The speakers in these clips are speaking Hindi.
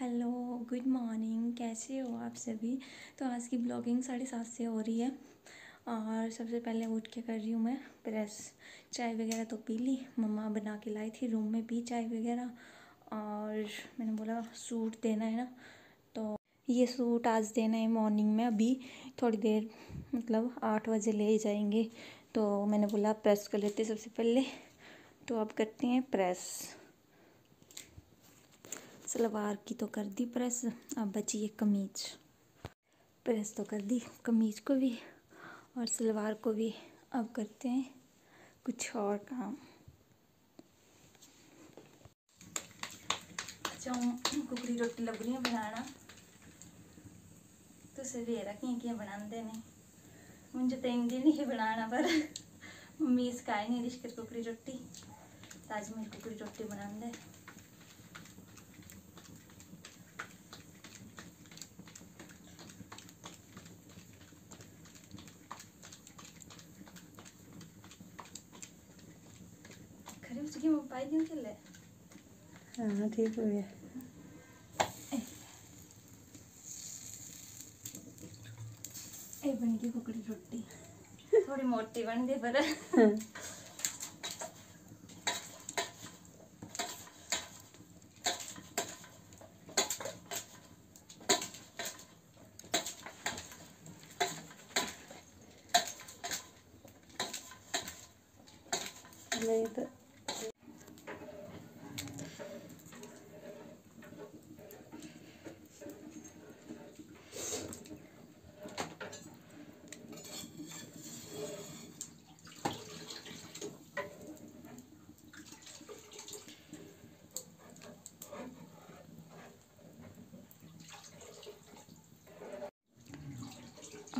Hello, good morning. कैसे हो आप सभी? तो आज की ब्लॉगिंग साढ़े सात से हो रही है। और सबसे पहले उठ के कर रही हूँ मैं प्रेस चाय वगैरह तो पी ली। मम्मा बना के लाई थी रूम में पी चाय वगैरह। और मैंने बोला, सूट देना है ना। तो ये सूट आज देना है मॉर्निंग में। अभी थोड़ी देर मतलब आठ बजे ले जाएँगे। तो मैंने बोला प्रेस कर लेते सबसे पहले। तो अब करते हैं प्रेस सलवार की तो कर दी प्रेस, अब बची है कमीज। प्रेस तो कर दी, कमीज को भी और सलवार को भी। अब करते हैं कुछ और काम। कुकड़ी रोटी लग रही बनाना। तो सवेरा किया बना नहीं मुझे तो इंदी नहीं बनाना, पर मम्मी इसका नहीं रिश्कर कुकड़ी रोटी। आज मेरी कुकड़ी रोटी बना दे उसकी पाई दिन चले हाँ ठीक हो गया ए बन गई कुकड़ी रोटी थोड़ी मोटी बन गई पर नहीं तो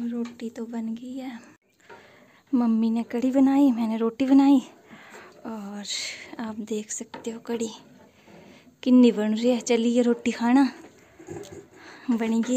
रोटी तो बन गई है। मम्मी ने कड़ी बनाई, मैंने रोटी बनाई और आप देख सकते हो कड़ी किन्नी बन रही है। चलिए रोटी खाना बनी गई